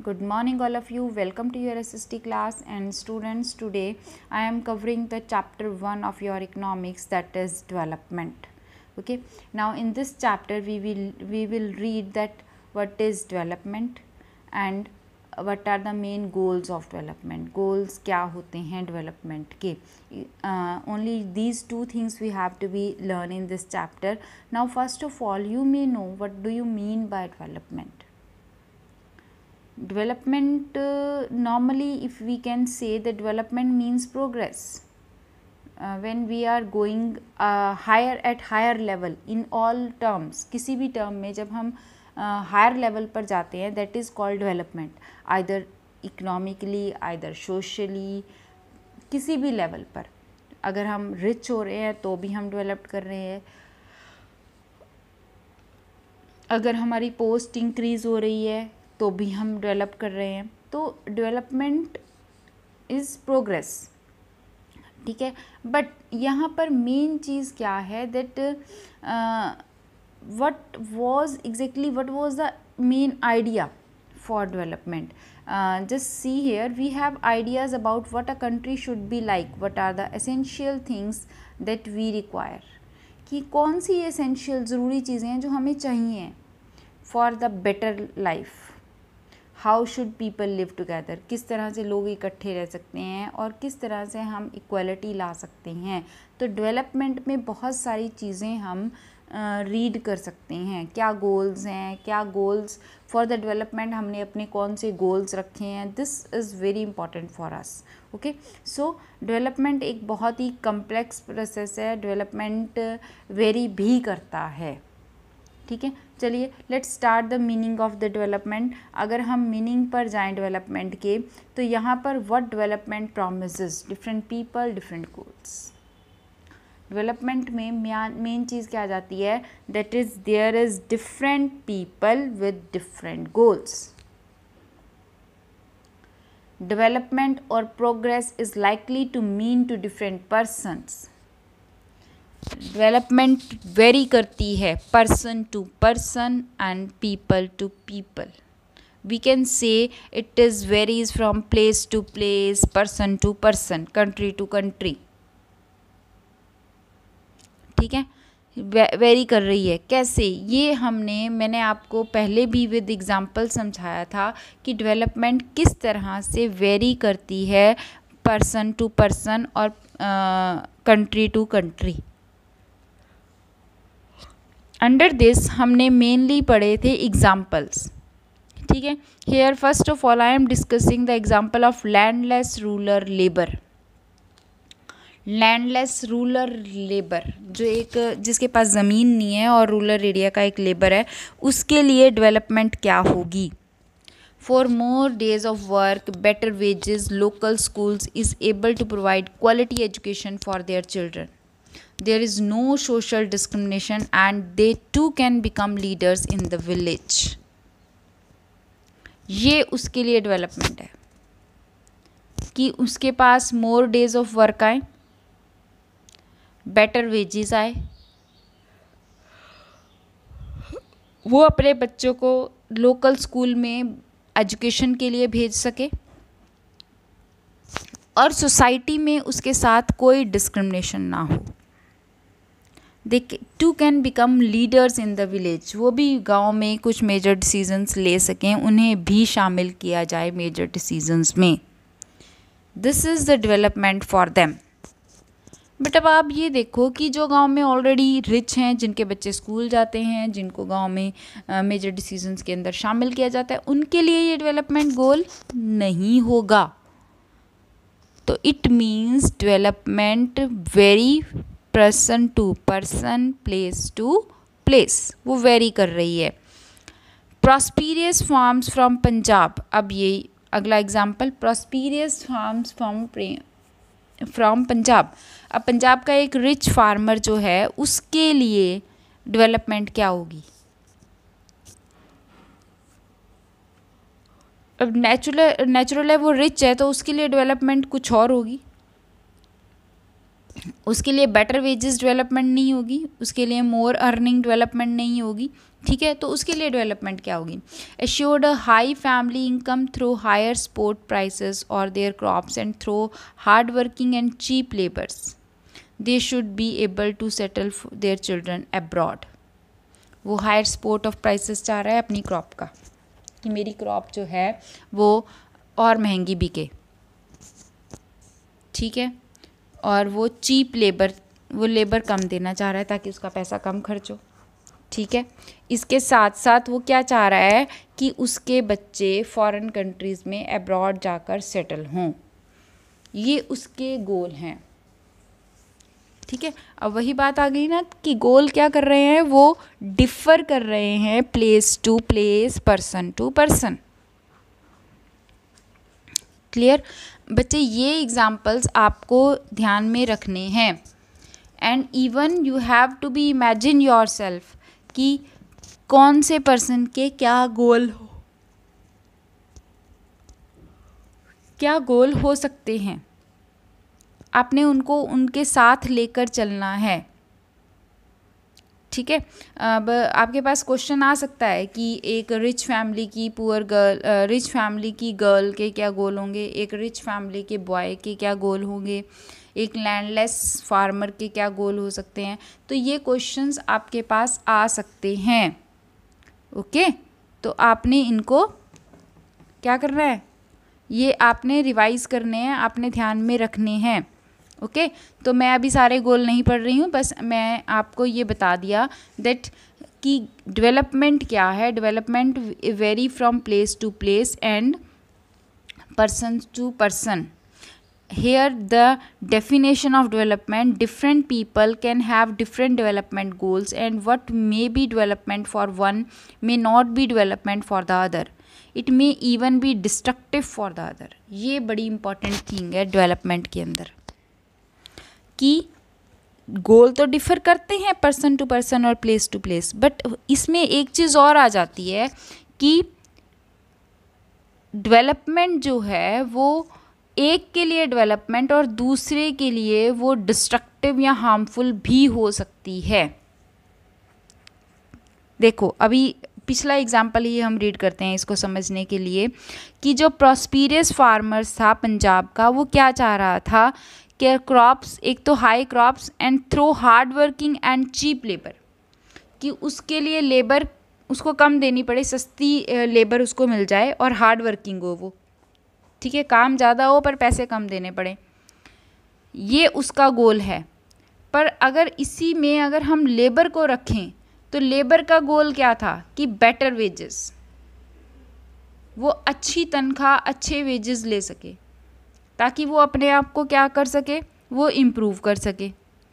good morning all of you. Welcome to your sst class. And students today i am covering the chapter 1 of your economics that is development. Okay? Now in this chapter we will we will read that what is development and what are the main goals of development. Goals kya hote hain development ke? Uh, only these two things we have to be learn in this chapter. Now first of all you may know what do you mean by development. Development uh, normally if we can say the development means progress uh, when we are going uh, higher at higher level in all terms किसी भी term में जब हम higher uh, level पर जाते हैं that is called development either economically either socially किसी भी लेवल पर अगर हम रिच हो रहे हैं तो भी हम डेवलप कर रहे हैं अगर हमारी पोस्ट इंक्रीज़ हो रही है तो भी हम डेवलप कर रहे हैं। तो डेवलपमेंट इज़ प्रोग्रेस ठीक है? बट यहाँ पर मेन चीज़ क्या है? That what was exactly what was the main idea for development just see here we have ideas about what a country should be like what are the essential things that we require कि कौन सी essential ज़रूरी चीज़ें हैं जो हमें चाहिए for the better life how should people live together किस तरह से लोग इकट्ठे रह सकते हैं और किस तरह से हम इक्वलिटी ला सकते हैं? तो डेवलपमेंट में बहुत सारी चीज़ें हम रीड कर सकते हैं। क्या गोल्स हैं? क्या गोल्स फॉर द डेवलपमेंट हमने अपने कौन से गोल्स रखे हैं? This is very important for us okay so development एक बहुत ही कम्प्लेक्स प्रोसेस है। डेवलपमेंट वेरी भी करता है। ठीक है? चलिए let's start the meaning of the development अगर हम मीनिंग पर जाएँ डेवलपमेंट के तो यहाँ पर what development promise different people different goals development में मेन चीज़ क्या आ जाती है? That is there is different people with different goals development और progress is likely to mean to different persons development vary करती है person to person and people to people we can say it is varies from place to place person to person country to country ठीक है? Very कर रही है। कैसे? ये हमने, मैंने आपको पहले भी विद एग्ज़ाम्पल समझाया था कि डेवलपमेंट किस तरह से वेरी करती है पर्सन टू पर्सन और country to country under this हमने मेनली पढ़े थे एग्ज़ाम्पल्स ठीक है? Here first of all I am discussing the example of landless rural labour landless rural labour जो एक, जिसके पास ज़मीन नहीं है और रूलर एरिया का एक लेबर है, उसके लिए डेवलपमेंट क्या होगी? For more days of work better wages local schools is able to provide quality education for their children there is no social discrimination and they too can become leaders in the village ये उसके लिए development है कि उसके पास more days of work आए better wages आए। वो अपने बच्चों को लोकल स्कूल में एजुकेशन के लिए भेज सके और सोसाइटी में उसके साथ कोई डिस्क्रिमिनेशन ना हो। They too can become leaders in the village वो भी गाँव में कुछ मेजर डिसीजंस ले सकें उन्हें भी शामिल किया जाए मेजर डिसीजंस में। This is the development for them but अब आप ये देखो कि जो गाँव में ऑलरेडी रिच हैं जिनके बच्चे स्कूल जाते हैं जिनको गाँव में मेजर uh, डिसीजंस के अंदर शामिल किया जाता है उनके लिए ये डेवलपमेंट गोल नहीं होगा। तो it means development vary person to person place to place वो वेरी कर रही है। प्रॉस्पीरियस फार्म्स फ्रॉम पंजाब अब ये अगला example prosperous farms from from Punjab अब पंजाब का एक रिच फार्मर जो है, उसके लिए डेवलपमेंट क्या होगी? अब नेचुरल नेचुरल है, वो रिच है तो उसके लिए डेवलपमेंट कुछ और होगी? उसके लिए बेटर वेजेस डेवलपमेंट नहीं होगी, उसके लिए मोर अर्निंग डेवलपमेंट नहीं होगी, ठीक है? तो उसके लिए डेवलपमेंट क्या होगी? Assured high family income through higher sport prices और their crops and through hard working and cheap labours they should be able to settle their children abroad वो हायर स्पोर्ट ऑफ़ प्राइसेस चाह रहा है अपनी crop का कि मेरी crop जो है वो और महँगी बिके। ठीक है? और वो चीप लेबर, वो लेबर कम देना चाह रहा है ताकि उसका पैसा कम खर्च। हो ठीक है? इसके साथ साथ वो क्या चाह रहा है कि उसके बच्चे फॉरेन कंट्रीज़ में अब्रॉड जाकर सेटल हों। ये उसके गोल हैं। ठीक है? अब वही बात आ गई ना कि गोल क्या कर रहे हैं? वो डिफ़र कर रहे हैं place to place person to person clear बच्चे, ये एग्ज़ाम्पल्स आपको ध्यान में रखने हैं। And even you have to be imagine yourself कि कौन से पर्सन के क्या गोल हो, क्या गोल हो सकते हैं। आपने उनको, उनके साथ लेकर चलना है। ठीक है? अब आपके पास क्वेश्चन आ सकता है कि एक रिच फैमिली की पुअर गर्ल रिच फैमिली की गर्ल के क्या गोल होंगे? एक रिच फैमिली के बॉय के क्या गोल होंगे? एक लैंडलेस फार्मर के क्या गोल हो सकते हैं? तो ये क्वेश्चंस आपके पास आ सकते हैं। ओके तो आपने इनको क्या करना है? ये आपने रिवाइज करने हैं, आपने ध्यान में रखने हैं। ओके तो मैं अभी सारे गोल नहीं पढ़ रही हूँ, बस मैं आपको ये बता दिया दैट कि डेवलपमेंट क्या है? Development very from place to place and person to person here the definition of development different people can have different development goals and what may be development for one may not be development for the other it may even be destructive for the other ये बड़ी important thing है development के अंदर। कि गोल तो differ करते हैं person to person और प्लेस टू प्लेस बट इसमें एक चीज़ और आ जाती है कि डेवलपमेंट जो है वो एक के लिए डेवलपमेंट और दूसरे के लिए वो डिस्ट्रक्टिव या हार्मफुल भी हो सकती है। देखो, अभी पिछला एग्ज़ाम्पल ही हम रीड करते हैं इसको समझने के लिए कि जो प्रॉस्पीरियस फार्मर्स था, पंजाब का, वो क्या चाह रहा था केयर क्रॉप्स एक तो high crops and through hard working and cheap labour कि उसके लिए लेबर उसको कम देनी पड़े, सस्ती लेबर उसको मिल जाए और हार्ड वर्किंग हो वो। ठीक है, काम ज़्यादा हो पर पैसे कम देने पड़े। ये उसका गोल है। पर अगर इसी में अगर हम लेबर को रखें तो लेबर का गोल क्या था? कि बेटर वेजेस वो अच्छी तनख्वाह, अच्छे वेजेस ले सके। ताकि वो अपने आप को क्या कर सके, वो इम्प्रूव कर सके।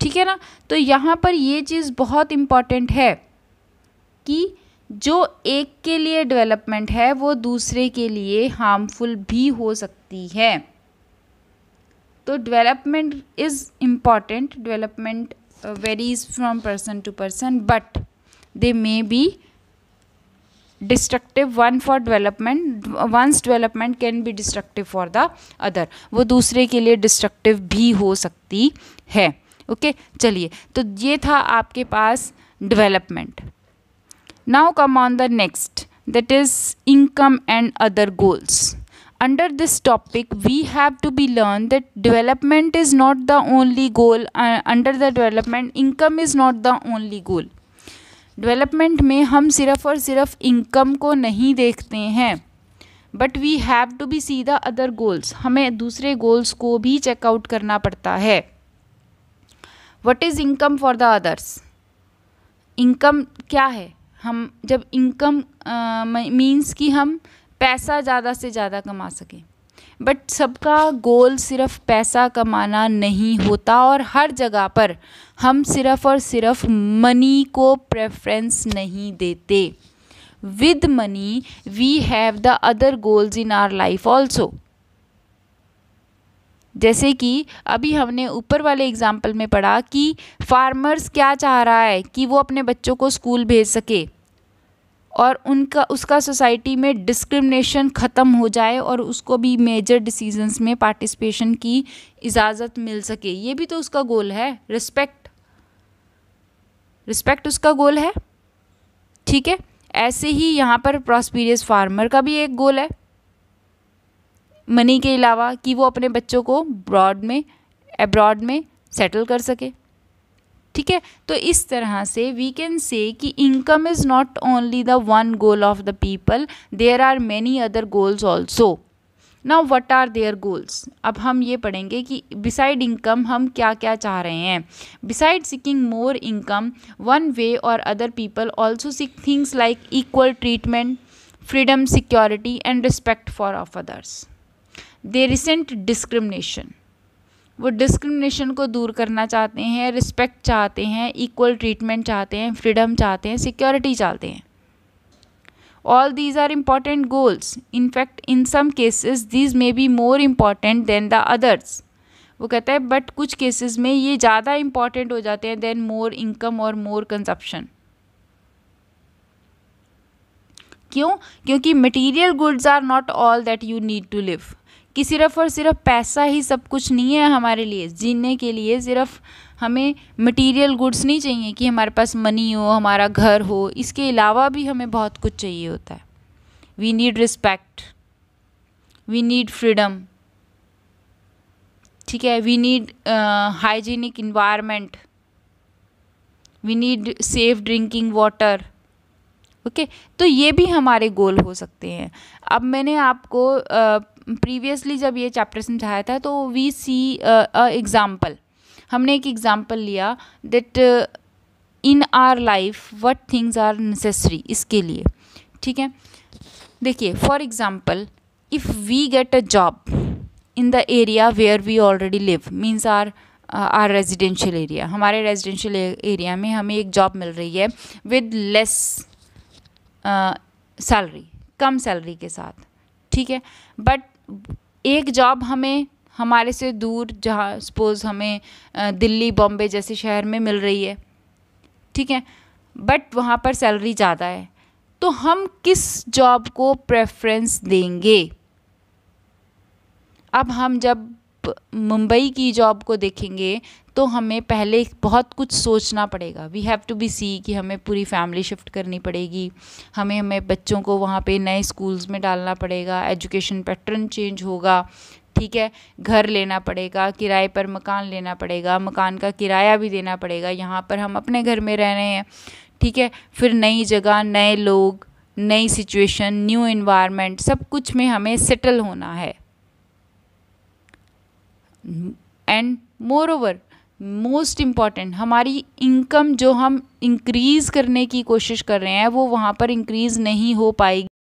ठीक है ना? तो यहाँ पर ये चीज़ बहुत इंपॉर्टेंट है कि जो एक के लिए डेवलपमेंट है, वो दूसरे के लिए हार्मफुल भी हो सकती है। तो development is important development varies from person to person but they may be destructive one for development once development can be destructive for the other वो दूसरे के लिए डिस्ट्रक्टिव भी हो सकती है। ओके चलिए। तो ये था आपके पास development now come on the next that is income and other goals under this topic we have to be learn that development is not the only goal under the development income is not the only goal development में हम सिर्फ़ और सिर्फ़ income को नहीं देखते हैं but we have to be see the other goals हमें दूसरे गोल्स को भी चेकआउट करना पड़ता है। What is income for the others income क्या है? हम जब इनकम मीन्स कि हम पैसा ज़्यादा से ज़्यादा कमा सकें। बट सबका गोल सिर्फ़ पैसा कमाना नहीं होता और हर जगह पर हम सिर्फ़ और सिर्फ़ मनी को प्रेफरेंस नहीं देते। With money we have the other goals in our life also जैसे कि अभी हमने ऊपर वाले एग्ज़ाम्पल में पढ़ा कि फार्मर्स क्या चाह रहा है कि वो अपने बच्चों को स्कूल भेज सके। और उनका, उसका सोसाइटी में डिस्क्रिमिनेशन ख़त्म हो जाए और उसको भी मेजर डिसीजंस में पार्टिसिपेशन की इजाज़त मिल सके। ये भी तो उसका गोल है। रिस्पेक्ट रिस्पेक्ट उसका गोल है। ठीक है? ऐसे ही यहाँ पर प्रॉस्पीरियस फार्मर का भी एक गोल है। मनी के अलावा कि वो अपने बच्चों को ब्रॉड में अब्रॉड में सेटल कर सके। ठीक है? तो इस तरह से वी कैन से कि income is not only the one goal of the people there are many other goals also now what are their goals अब हम ये पढ़ेंगे कि बिसाइड इनकम हम क्या क्या चाह रहे हैं। Besides seeking more income one way or other people also seek things like equal treatment freedom security and respect for of others they resent discrimination वो डिस्क्रिमिनेशन को दूर करना चाहते हैं रिस्पेक्ट चाहते हैं इक्वल ट्रीटमेंट चाहते हैं फ्रीडम चाहते हैं सिक्योरिटी चाहते हैं। All these are important goals in fact in some cases these may be more important than the others वो कहता है बट कुछ केसेस में ये ज़्यादा इंपॉर्टेंट हो जाते हैं देन मोर इनकम और मोर कंजप्शन क्यों? क्योंकि material goods are not all that you need to live कि सिर्फ़ और सिर्फ़ पैसा ही सब कुछ नहीं है हमारे लिए, जीने के लिए सिर्फ़ हमें मटेरियल गुड्स नहीं चाहिए कि हमारे पास मनी हो, हमारा घर हो, इसके अलावा भी हमें बहुत कुछ चाहिए होता है। We need respect we need freedom ठीक है? We need hygienic environment we need safe drinking water okay तो ये भी हमारे गोल हो सकते हैं। अब मैंने आपको प्रीवियसली जब ये चैप्टर समझाया था तो वी सी अ एग्ज़ाम्पल हमने एक एग्ज़ाम्पल लिया that in our life what things are necessary इसके लिए, ठीक है? देखिए for example if we get a job in the area where we already live means our our residential area हमारे residential area में हमें एक जॉब मिल रही है विद लेस सैलरी कम सैलरी के साथ, ठीक है? बट एक जॉब हमें, हमारे से दूर, जहाँ सपोज़ हमें दिल्ली, बॉम्बे जैसे शहर में मिल रही है, ठीक है? बट वहाँ पर सैलरी ज़्यादा है। तो हम किस जॉब को प्रेफरेंस देंगे? अब हम जब मुंबई की जॉब को देखेंगे तो हमें पहले बहुत कुछ सोचना पड़ेगा। We have to be see कि हमें पूरी फैमिली शिफ्ट करनी पड़ेगी। हमें हमें बच्चों को वहाँ पे नए स्कूल्स में डालना पड़ेगा। एजुकेशन पैटर्न चेंज होगा। ठीक है? घर लेना पड़ेगा, किराए पर मकान लेना पड़ेगा, मकान का किराया भी देना पड़ेगा। यहाँ पर हम अपने घर में रह रहे हैं। ठीक है? फिर नई जगह, नए लोग, नई सिचुएशन न्यू इन्वायरमेंट सब कुछ में हमें सेटल होना है। And moreover most important हमारी इनकम जो हम इंक्रीज़ करने की कोशिश कर रहे हैं, वो वहाँ पर इंक्रीज़ नहीं हो पाएगी।